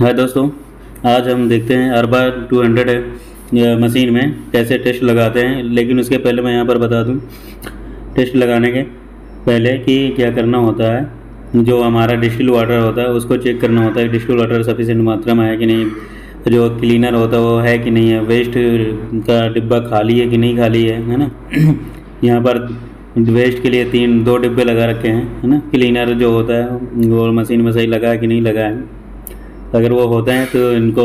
हाय दोस्तों, आज हम देखते हैं अरबा 200 मशीन में कैसे टेस्ट लगाते हैं, लेकिन उसके पहले मैं यहाँ पर बता दूँ टेस्ट लगाने के पहले कि क्या करना होता है, जो हमारा डिस्टिल वाटर होता है, उसको चेक करना होता है डिस्टिल वाटर सफिशेंट मात्रा में है कि नहीं, जो क्लीनर होता है, वो है कि नहीं है वेस्ट का डिब्बा खाली है कि नहीं खाली है है ना? यहाँ पर वेस्ट के लिए तीन, दो डिब्बे लगा रखे हैं, है ना? क्लीनर जो होता है, वो मशीन में सही लगा है कि नहीं लगा है? अगर वो होते हैं तो इनको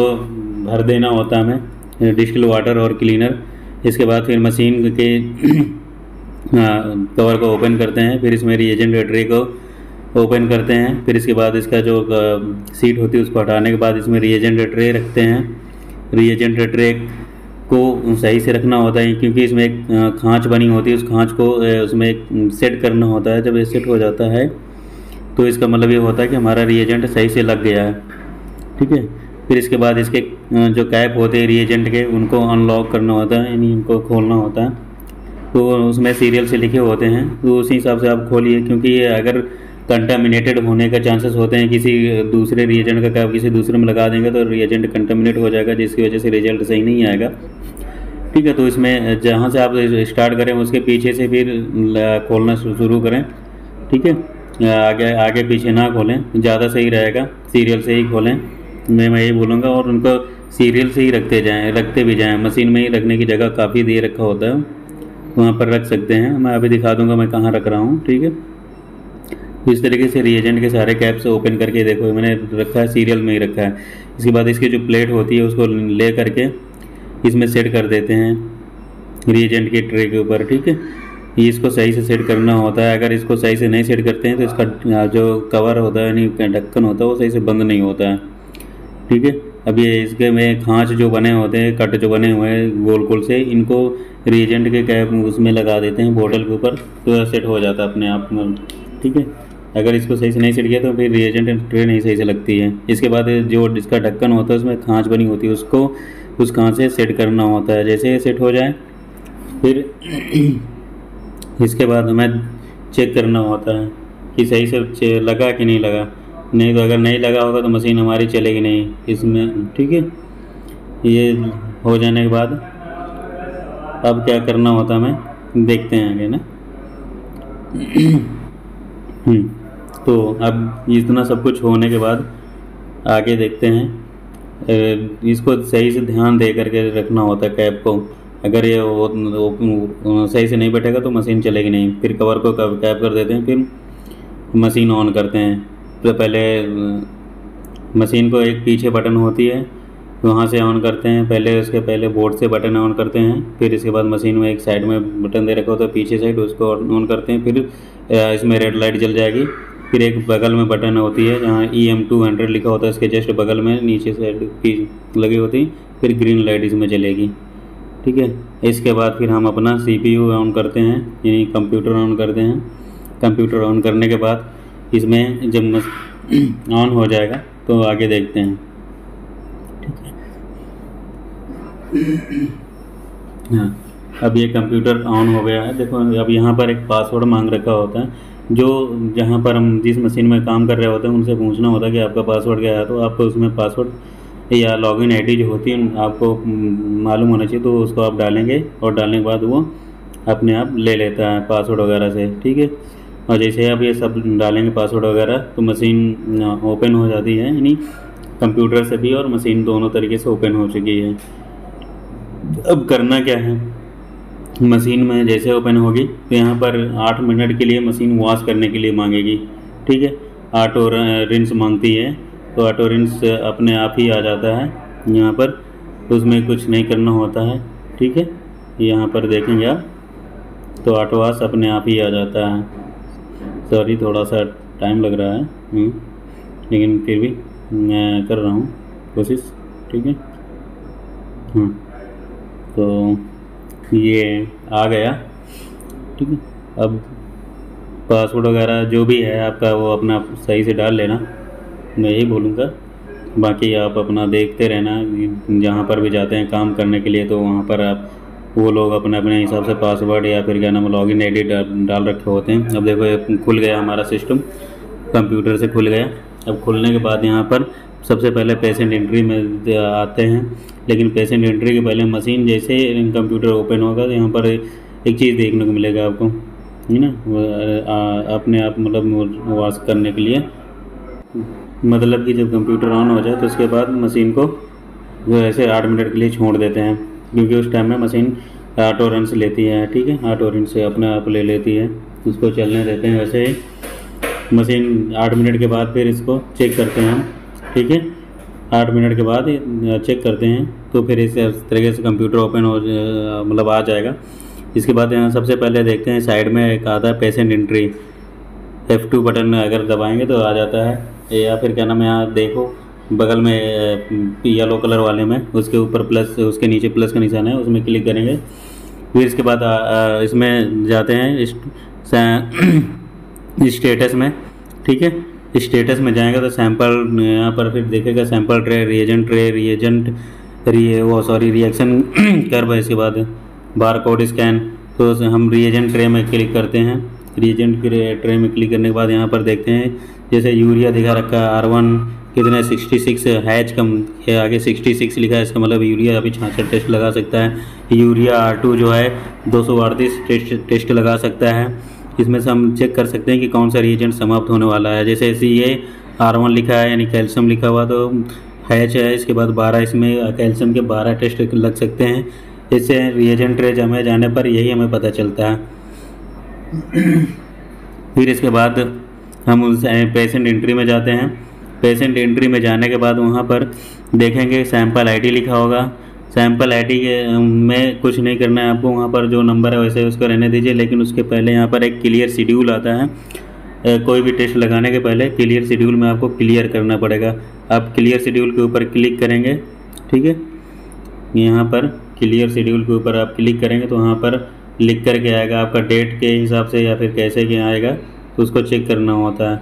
भर देना होता हमें डिस्टिल वाटर और क्लीनर। इसके बाद फिर मशीन के कवर को ओपन करते हैं, फिर इसमें रिएजेंट ट्रे को ओपन करते हैं, फिर इसके बाद इसका जो सीट होती है उसको हटाने के बाद इसमें रिएजेंट ट्रे रखते हैं। रिएजेंट ट्रे को सही से रखना होता है, क्योंकि इसमें एक खाँच बनी होती है, उस खाँच को उसमें एक सेट करना होता है। जब ये सेट हो जाता है तो इसका मतलब ये होता है कि हमारा रिएजेंट सही से लग गया है। ठीक है? फिर इसके बाद इसके जो कैप होते हैं रिएजेंट के, उनको अनलॉक करना होता है, यानी उनको खोलना होता है। तो उसमें सीरियल से लिखे होते हैं। तो उसी हिसाब से आप खोलिए, क्योंकि ये अगर कंटामिनेटेड होने का चांसेस होते हैं, किसी दूसरे रिएजेंट का कैप किसी दूसरे में लगा देंगे तो रिएजेंट कंटामिनेट हो जाएगा, जिसकी वजह से रिज़ल्ट सही नहीं आएगा। ठीक है तो इसमें जहाँ से आप स्टार्ट करें, उसके पीछे से फिर खोलना शुरू करें। ठीक है? आगे आगे पीछे ना खोलें, ज़्यादा सही रहेगा सीरियल से ही खोलें। मैं मैं यही बोलूँगा और उनको सीरियल से ही रखते जाएँ, रखते भी जाएँ। मशीन में ही रखने की जगह काफ़ी दे रखा होता है। वहाँ पर रख सकते हैं। मैं अभी दिखा दूँगा मैं कहाँ रख रहा हूँ, ठीक है? इस तरीके से रिएजेंट के सारे कैप्स ओपन करके देखो, मैंने रखा है सीरियल में ही रखा है। इसके बाद इसकी जो प्लेट होती है, उसको ले करके इसमें सेट कर देते हैं रिएजेंट के ट्रे के ऊपर, ठीक है? ये इसको सही से सेट करना होता है। अगर इसको सही से नहीं सेट करते हैं तो इसका, जो कवर होता है, यानी ढक्कन होता है, वो सही से बंद नहीं होता है। ठीक है? अब ये इसके में खाँच जो बने होते हैं, कट जो बने हुए हैं गोल गोल से, इनको रिएजेंट के कैप उसमें लगा देते हैं बोतल के ऊपर तो सेट हो जाता है अपने आप में। ठीक है? अगर इसको सही से नहीं सेट किया तो फिर रिएजेंट ट्रे नहीं सही से लगती है। इसके बाद जो इसका ढक्कन होता है, उसमें खाँच बनी होती है, उसको, उस खाँच से सेट करना होता है। जैसे सेट हो जाए, फिर इसके बाद हमें चेक करना होता है कि सही से लगा कि नहीं लगा। नहीं तो अगर नहीं लगा होगा तो मशीन हमारी चलेगी नहीं इसमें ठीक है? ये हो जाने के बाद अब क्या करना होता हमें देखते हैं आगे ना। हम्म, तो अब इतना सब कुछ होने के बाद आगे देखते हैं। इसको सही से ध्यान दे करके रखना होता है कैब को। अगर ये वो, वो, सही से नहीं बैठेगा तो मशीन चलेगी नहीं। फिर कवर को कैप कर देते हैं फिर मशीन ऑन करते हैं। तो पहले मशीन को एक पीछे बटन होती है, वहाँ से ऑन करते हैं, पहले उसके पहले बोर्ड से बटन ऑन करते हैं, फिर इसके बाद मशीन में एक साइड में बटन दे रखा होता है, पीछे साइड उसको ऑन करते हैं, फिर इसमें रेड लाइट जल जाएगी, फिर एक बगल में बटन होती है, जहाँ ई एम टू हंड्रेड लिखा होता है, इसके जस्ट बगल में नीचे साइड की लगी होती फिर ग्रीन लाइट इसमें जलेगी, ठीक है? इसके बाद फिर हम अपना सी पी यू ऑन करते हैं, यानी कंप्यूटर ऑन करते हैं, कंप्यूटर ऑन करने के बाद इसमें जब ऑन हो जाएगा तो आगे देखते हैं। हाँ? अब ये कंप्यूटर ऑन हो गया है। देखो, अब यहाँ पर एक पासवर्ड मांग रखा होता है, जो जहाँ पर हम जिस मशीन में काम कर रहे होते हैं, उनसे पूछना होता है कि आपका पासवर्ड क्या है। तो आपको उसमें पासवर्ड या लॉगिन आईडी जो होती है, आपको मालूम होना चाहिए तो उसको आप डालेंगे और डालने के बाद वो अपने आप ले लेता है पासवर्ड वगैरह से। ठीक है? और जैसे आप ये सब डालेंगे पासवर्ड वगैरह तो मशीन ओपन हो जाती है, यानी कंप्यूटर से भी और मशीन दोनों तरीके से ओपन हो चुकी है। अब करना क्या है? मशीन में जैसे ओपन होगी तो यहाँ पर आठ मिनट के लिए मशीन वॉश करने के लिए मांगेगी, ठीक है? ऑटो रिंस मांगती है तो ऑटो रिंस अपने आप ही आ जाता है, यहाँ पर तो उसमें कुछ नहीं करना होता है, ठीक है? यहाँ पर देखेंगे आप तो ऑटो वॉश अपने आप ही आ जाता है। सॉरी थोड़ा सा टाइम लग रहा है। हम्म, लेकिन फिर भी मैं कर रहा हूँ कोशिश ठीक है? हाँ तो ये आ गया ठीक है? अब पासवर्ड वगैरह जो भी है आपका वो अपना सही से डाल लेना। मैं यही बोलूँगा। बाकी आप अपना देखते रहना जहाँ पर भी जाते हैं काम करने के लिए तो वहाँ पर आप वो लोग अपने अपने हिसाब से पासवर्ड या फिर क्या नाम लॉगिन आई डी डाल रखे होते हैं। अब देखो खुल गया हमारा सिस्टम कंप्यूटर से खुल गया। अब खुलने के बाद यहाँ पर सबसे पहले पेशेंट एंट्री में आते हैं। लेकिन पेशेंट एंट्री के पहले मशीन जैसे कंप्यूटर ओपन होगा तो यहाँ पर एक चीज़ देखने को मिलेगा आपको। है ना? अपने आप मतलब वॉश करने के लिए। मतलब कि जब कंप्यूटर ऑन हो जाए तो उसके बाद मशीन को वो ऐसे आठ मिनट के लिए छोड़ देते हैं। क्योंकि उस टाइम में मशीन ऑटो रन से लेती है, ठीक है? ऑटो रन से अपने आप ले लेती है। उसको चलने देते हैं वैसे ही। मशीन आठ मिनट के बाद फिर इसको चेक करते हैं ठीक है? आठ मिनट के बाद चेक करते हैं तो फिर इस तरीके से कंप्यूटर ओपन हो मतलब आ जाएगा। इसके बाद यहाँ सबसे पहले देखते हैं साइड में एक आता है पेशेंट एंट्री F2 बटन अगर दबाएँगे तो आ जाता है। या फिर क्या नाम है, यहाँ देखो। बगल में येलो कलर वाले में, उसके ऊपर प्लस उसके नीचे प्लस का निशान है, उसमें क्लिक करेंगे। फिर इसके बाद इसमें जाते हैं स्टेटस में, ठीक है? स्टेटस में जाएगा तो सैंपल यहाँ पर फिर देखेगा sample tray reagent tray reagent रिए वो सॉरी रिएक्शन कर भाई इसके बाद बार कोड स्कैन तो हम रिएजेंट ट्रे में क्लिक करते हैं। रिएजेंट ट्रे में क्लिक करने के बाद यहाँ पर देखते हैं, जैसे यूरिया दिखा रखा है आर वन कितने 66 हैच कम है आगे 66 लिखा है, इसका मतलब यूरिया अभी छाछठ टेस्ट लगा सकता है। यूरिया आर टू जो है, दो टेस्ट टेस्ट लगा सकता है। इसमें से हम चेक कर सकते हैं कि कौन सा रिएजेंट समाप्त होने वाला है। जैसे ऐसे ये आर वन लिखा है, यानी कैल्शियम लिखा हुआ तो हैच है, इसके बाद बारह, इसमें कैल्शियम के बारह टेस्ट लग सकते हैं। इससे रिएजेंट रेज हमें जाने पर यही हमें पता चलता है। फिर इसके बाद हम उस पेशेंट एंट्री में जाते हैं। पेशेंट एंट्री में जाने के बाद वहाँ पर देखेंगे सैंपल आईडी लिखा होगा। सैंपल आईडी के में कुछ नहीं करना है आपको। वहाँ पर जो नंबर है वैसे उसको रहने दीजिए, लेकिन उसके पहले यहाँ पर एक क्लियर शेड्यूल आता है। कोई भी टेस्ट लगाने के पहले क्लियर शेड्यूल में आपको क्लियर करना पड़ेगा। आप क्लियर शेड्यूल के ऊपर क्लिक करेंगे, ठीक है? यहाँ पर क्लियर शेड्यूल के ऊपर आप क्लिक करेंगे तो वहाँ पर लिख करके आएगा। आपका डेट के हिसाब से या फिर कैसे क्या आएगा तो उसको चेक करना होता है।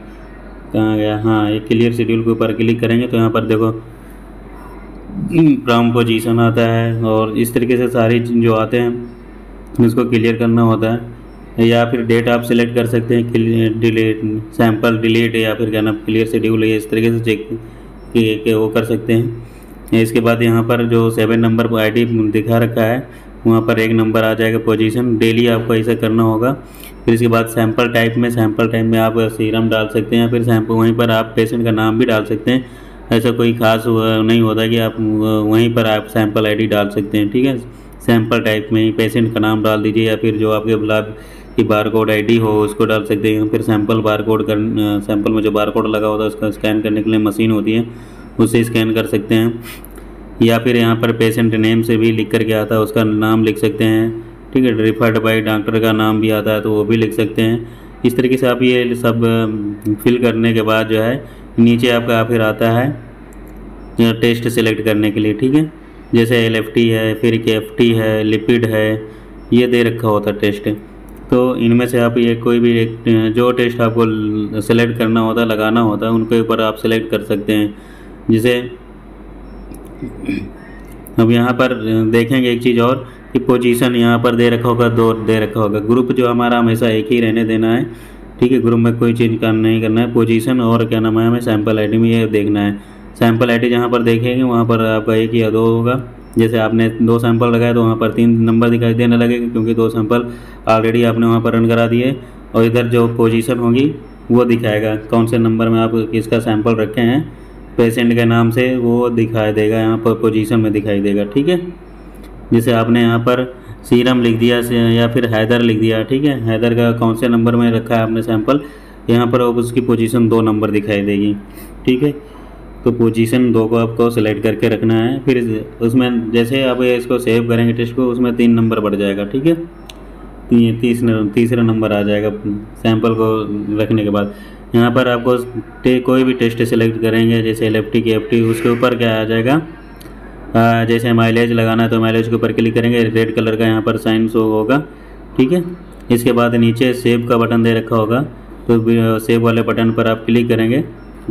कहाँ गया? हाँ ये क्लियर शेड्यूल के ऊपर क्लिक करेंगे तो यहाँ पर देखो प्राम पोजीशन आता है और इस तरीके से सारी जो आते हैं, उसको क्लियर करना होता है। या फिर डेट आप सिलेक्ट कर सकते हैं डिलीट सैंपल डिलीट या फिर क्या नाम क्लियर शेड्यूल है इस तरीके से चेक के वो कर सकते हैं। इसके बाद यहाँ पर जो सेवन नंबर आईडी दिखा रखा है वहाँ पर एक नंबर आ जाएगा पोजीशन डेली आपको ऐसा करना होगा। फिर इसके बाद सैंपल टाइप में सैंपल टाइप में आप सीरम डाल सकते हैं या फिर सैंपल वहीं पर आप पेशेंट का नाम भी डाल सकते हैं। ऐसा कोई खास नहीं होता कि आप वहीं पर आप सैंपल आईडी डाल सकते हैं, ठीक है? सैंपल टाइप में ही पेशेंट का नाम डाल दीजिए या फिर जो आपके ब्लड की बार कोड आई हो, उसको डाल सकते हैं। फिर सैंपल बार कोड कर सैंपल में जो बार कोड लगा होता है, उसका स्कैन करने के लिए मशीन होती है उससे स्कैन कर सकते हैं। या फिर यहाँ पर पेशेंट नेम से भी लिख करके आता है, उसका नाम लिख सकते हैं। ठीक है रिफर्ड बाई डॉक्टर का नाम भी आता है तो वो भी लिख सकते हैं। इस तरीके से आप ये सब फिल करने के बाद जो है, नीचे आपका फिर आता है टेस्ट सेलेक्ट करने के लिए, ठीक है? जैसे एलएफटी है, फिर के है लिपिड है, ये दे रखा होता टेस्ट तो इनमें से आप ये कोई भी एक, जो टेस्ट आपको सेलेक्ट करना होता, लगाना होता है उनके ऊपर आप सेलेक्ट कर सकते हैं। जिसे अब यहाँ पर देखेंगे एक चीज़ और कि पोजीशन यहाँ पर दे रखा होगा, दो दे रखा होगा। ग्रुप जो हमारा हमेशा एक ही रहने देना है, ठीक है? ग्रुप में कोई चेंज कर नहीं करना है। पोजीशन और क्या नाम है, हमें सैंपल आईडी में ये देखना है। सैंपल आईडी जहाँ पर देखेंगे, वहाँ पर आपका एक या दो होगा। जैसे आपने दो सैंपल लगाए तो वहाँ पर तीन नंबर दिखाई देने लगेगा, क्योंकि दो सैंपल ऑलरेडी आपने वहाँ पर रन करा दिए। और इधर जो पोजीशन होगी, वो दिखाएगा। कौन से नंबर में आप किसका सैंपल रखे हैं। पेशेंट के नाम से वो दिखाई देगा, यहाँ पर पोजीशन में दिखाई देगा, ठीक है? जैसे आपने यहाँ पर सीरम लिख दिया या फिर हैदर लिख दिया, ठीक है? हैदर का कौन से नंबर में रखा है आपने सैंपल यहाँ पर उसकी पोजीशन दो नंबर दिखाई देगी, ठीक है? तो पोजीशन दो को आपको सेलेक्ट करके रखना है, फिर उसमें जैसे आप इसको सेव करेंगे टेस्ट को, उसमें तीन नंबर बढ़ जाएगा, ठीक है? तीस तीसरा नंबर आ जाएगा सैंपल को रखने के बाद। यहाँ पर आपको कोई भी टेस्ट सेलेक्ट करेंगे जैसे एल एफ़ टी की उसके ऊपर क्या आ जाएगा? आ, जैसे माइलेज लगाना है तो माइलेज के ऊपर क्लिक करेंगे रेड कलर का यहाँ पर साइन शो होगा ठीक है? इसके बाद नीचे सेव का बटन दे रखा होगा तो सेव वाले बटन पर आप क्लिक करेंगे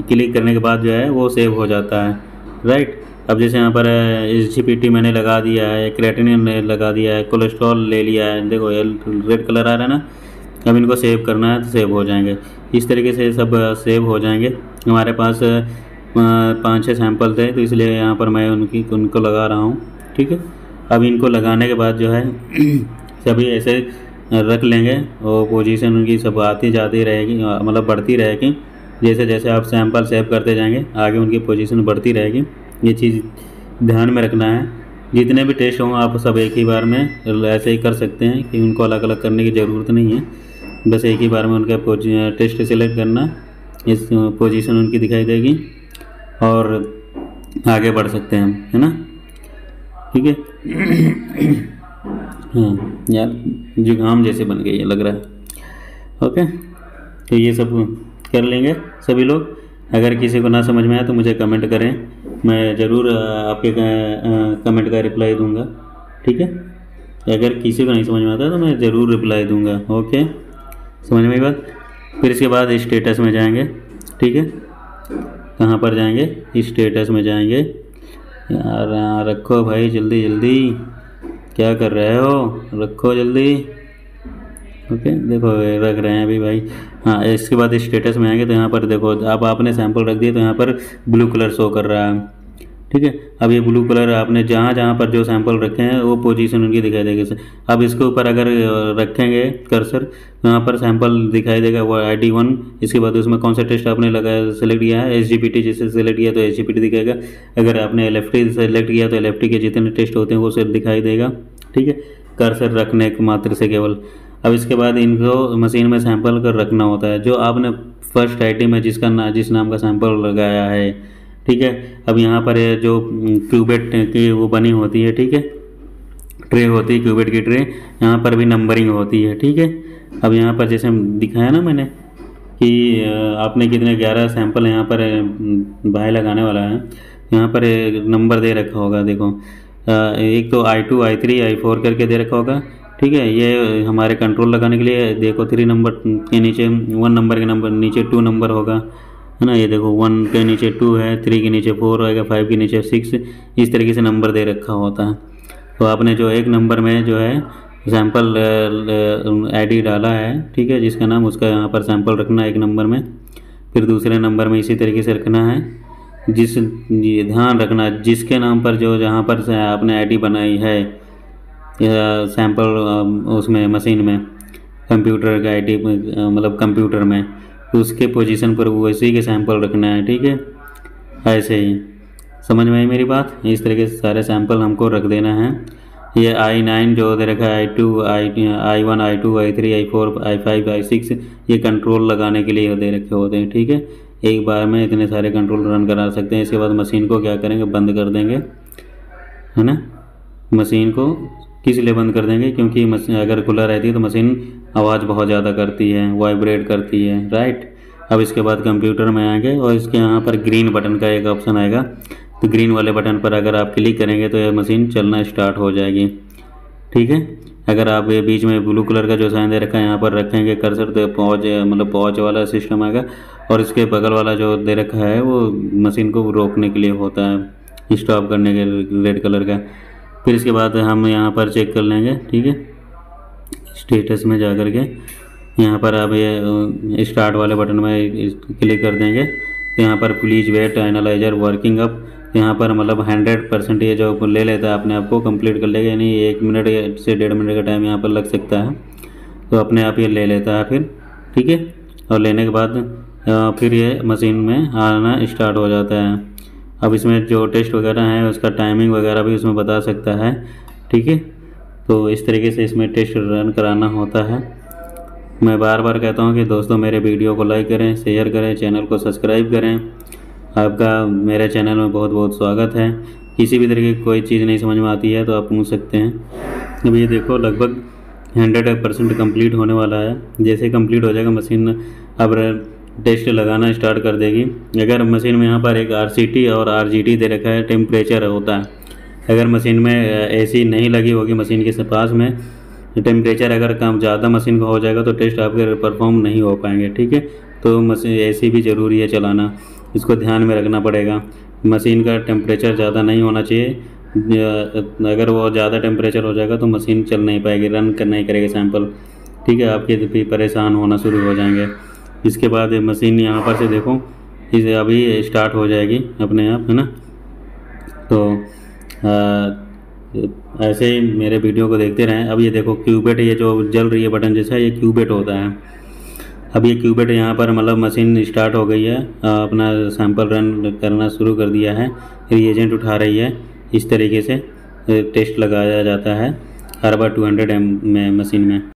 क्लिक करने के बाद जो है वो सेव हो जाता है राइट अब जैसे यहाँ पर एस जी मैंने लगा दिया है क्रेटिनिन लगा दिया है कोलेस्ट्रॉल ले लिया है देखो रेड कलर आ रहा है ना अब इनको सेव करना है तो सेव हो जाएँगे। इस तरीके से सब सेव हो जाएँगे। हमारे पास पाँच छः सैंपल थे तो इसलिए यहाँ पर मैं उनकी, उनको लगा रहा हूँ, ठीक है? अब इनको लगाने के बाद जो है, सभी ऐसे रख लेंगे और पोजीशन उनकी सब आती जाती रहेगी मतलब बढ़ती रहेगी। जैसे जैसे आप सैंपल सेव करते जाएँगे, आगे उनकी पोजीशन बढ़ती रहेगी। ये चीज़ ध्यान में रखना है। जितने भी टेस्ट हों, आप सब एक ही बार में ऐसे ही कर सकते हैं कि उनको अलग अलग करने की ज़रूरत नहीं है। बस एक ही बार में उनका टेस्ट सेलेक्ट करना, इस पोजीशन उनकी दिखाई देगी, और आगे बढ़ सकते हैं हम, है ना? ठीक है? हाँ यार, जुकाम जैसे बन गई है, लग रहा है। ओके? तो ये सब कर लेंगे सभी लोग। अगर किसी को ना समझ में आए तो मुझे कमेंट करें। मैं ज़रूर आपके कमेंट का रिप्लाई दूँगा। ठीक है? अगर किसी को नहीं समझ में आता तो मैं ज़रूर रिप्लाई दूँगा। ओके? समझ में बात? फिर इसके बाद स्टेटस में जाएँगे, ठीक है? कहाँ पर जाएँगे? स्टेटस में जाएँगे। यार रखो भाई, जल्दी जल्दी। क्या कर रहे हो? रखो जल्दी। ओके, देखो रख रहे हैं अभी भाई। हाँ इसके बाद स्टेटस में आएँगे तो यहाँ पर देखो, अब आपने सैंपल रख दिया तो यहाँ पर ब्लू कलर शो कर रहा है। ठीक है? अब ये ब्लू कलर आपने जहाँ जहाँ पर जो सैंपल रखे हैं, वो पोजीशन उनकी दिखाई देगी अब इसके ऊपर अगर रखेंगे कर्सर तो यहाँ पर सैंपल दिखाई देगा, वो आई डी वन इसके बाद उसमें कौन सा टेस्ट आपने लगाया सेलेक्ट किया है? एस जी पी टी जैसे सेलेक्ट किया तो एस जी पी टी दिखाएगा अगर आपने एल एफ़ टी सेलेक्ट किया तो एल एफ़ टी के जितने टेस्ट होते हैं, वो सिर्फ़ दिखाई देगा। ठीक है? कर्सर रखने के मात्र से केवल। अब इसके बाद इनको मशीन में सैंपल कर रखना होता है। जो आपने फ़र्स्ट आई में जिसका ना, जिस नाम का सैंपल लगाया है ठीक है? अब यहाँ पर जो क्यूबेट की वो बनी होती है, ठीक है? ट्रे होती है, क्यूबेट की ट्रे। यहाँ पर भी नंबरिंग होती है, ठीक है? अब यहाँ पर जैसे दिखाया ना मैंने कि आपने कितने ग्यारह सैंपल यहाँ पर बाहर लगाने वाला है। यहाँ पर नंबर दे रखा होगा, देखो। एक तो I two I three I four करके दे रखा होगा, ठीक है? ये हमारे कंट्रोल लगाने के लिए देखो थ्री नंबर के नीचे वन नंबर के नंबर नीचे टू नंबर होगा। है ना? ये देखो वन के नीचे टू है थ्री के नीचे फोर होएगा फाइव के नीचे सिक्स इस तरीके से नंबर दे रखा होता है। तो आपने जो एक नंबर में जो है सैंपल आईडी डाला है, ठीक है, जिसका नाम उसका यहाँ पर सैंपल रखना है एक नंबर में, फिर दूसरे नंबर में इसी तरीके से रखना है। जिस ध्यान रखना, जिसके नाम पर जो जहाँ पर आपने आईडी बनाई है सैंपल उसमें मशीन में कंप्यूटर का आईडी मतलब कंप्यूटर में तो उसके पोजीशन पर वैसे ही के सैंपल रखना है, ठीक है? ऐसे ही। समझ में आई मेरी बात? इस तरीके से सारे सैंपल हमको रख देना है। ये आई नाइन जो दे रखा है I two I I one I two I three I four I five I six ये कंट्रोल लगाने के लिए दे रखे होते हैं, ठीक है? एक बार में इतने सारे कंट्रोल रन करा सकते हैं। इसके बाद मशीन को क्या करेंगे? बंद कर देंगे। है ना? मशीन को किस लिए बंद कर देंगे, क्योंकि मशीन अगर खुला रहती है तो मशीन आवाज़ बहुत ज़्यादा करती है वाइब्रेट करती है राइट अब इसके बाद कंप्यूटर में आएँगे और इसके यहाँ पर ग्रीन बटन का एक ऑप्शन आएगा। तो ग्रीन वाले बटन पर अगर आप क्लिक करेंगे तो यह मशीन चलना स्टार्ट हो जाएगी। ठीक है? अगर आप ये बीच में ब्लू कलर का जो साइन दे रखा है, यहाँ पर रखेंगे कर्सर तो पहुँच मतलब पहुँच वाला सिस्टम आएगा। और इसके बगल वाला जो दे रखा है, वो मशीन को रोकने के लिए होता है स्टॉप करने के रेड कलर का। फिर इसके बाद हम यहाँ पर चेक कर लेंगे, ठीक है? स्टेटस में जा कर के यहाँ पर आप ये स्टार्ट वाले बटन में क्लिक कर देंगे। तो यहाँ पर please wait analyser working up यहाँ पर मतलब हंड्रेड परसेंट ये जो ले लेता है अपने आप को कंप्लीट कर लेगा, यानी एक मिनट से डेढ़ मिनट का टाइम यहाँ पर लग सकता है। तो अपने आप ये ले लेता है फिर, ठीक है? और लेने के बाद फिर ये मशीन में आना स्टार्ट हो जाता है। अब इसमें जो टेस्ट वगैरह है, उसका टाइमिंग वगैरह भी उसमें बता सकता है, ठीक है? तो इस तरीके से इसमें टेस्ट रन कराना होता है। मैं बार बार कहता हूँ कि दोस्तों, मेरे वीडियो को लाइक करें शेयर करें चैनल को सब्सक्राइब करें। आपका मेरे चैनल में बहुत बहुत स्वागत है। किसी भी तरीके की कोई चीज़ नहीं समझ में आती है तो आप पूछ सकते हैं। अब ये देखो, लगभग हंड्रेड परसेंट कंप्लीट होने वाला है। जैसे कंप्लीट हो जाएगा मशीन अब टेस्ट लगाना स्टार्ट कर देगी। अगर मशीन में यहाँ पर एक आरसीटी और आर दे रखा है टेम्परेचर होता है। अगर मशीन में एसी नहीं लगी होगी मशीन के पास में टेम्परेचर अगर कम, ज़्यादा मशीन का हो जाएगा तो टेस्ट आपके परफॉर्म नहीं हो पाएँगे, ठीक है? तो मशीन एसी भी ज़रूरी है चलाना। इसको ध्यान में रखना पड़ेगा। मशीन का टेम्परेचर ज़्यादा नहीं होना चाहिए। अगर वो ज़्यादा टेम्परेचर हो जाएगा तो मशीन चल नहीं पाएगी रन कर नहीं करेगी सैंपल ठीक है? आपके भी परेशान होना शुरू हो जाएँगे। इसके बाद ये मशीन यहाँ पर से देखो इसे अभी स्टार्ट हो जाएगी अपने आप है ना? तो आ, ऐसे ही मेरे वीडियो को देखते रहें। अब ये देखो क्यूबेट ये जो जल रही है बटन जैसा ये क्यूबेट होता है। अब ये क्यूबेट यहाँ पर मतलब मशीन स्टार्ट हो गई है। अपना सैंपल रन करना शुरू कर दिया है। रिएजेंट उठा रही है। इस तरीके से टेस्ट लगाया जाता है। हर बार टू हंड्रेड एम में मशीन में।